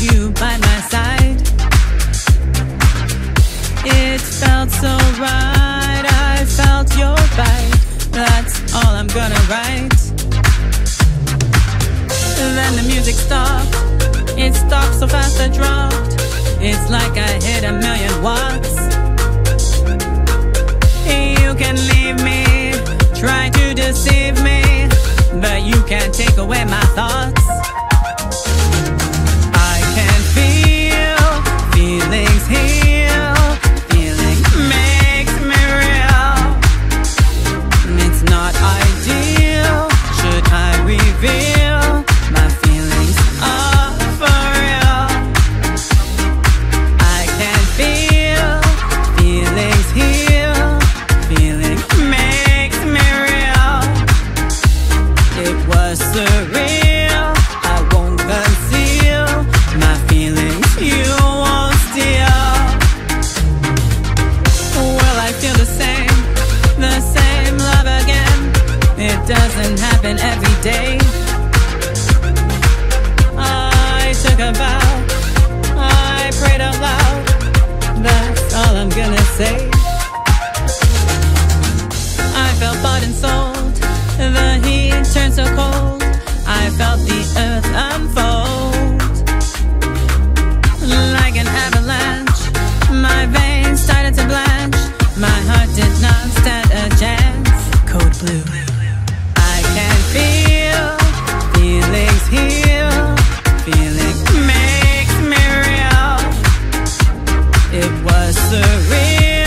you by my side. It felt so right, I felt your bite. That's all I'm gonna write. Then the music stopped. It stopped so fast I dropped. It's like I hit a million watts. You can leave me, try to deceive me, but you can't take away my thoughts. nursery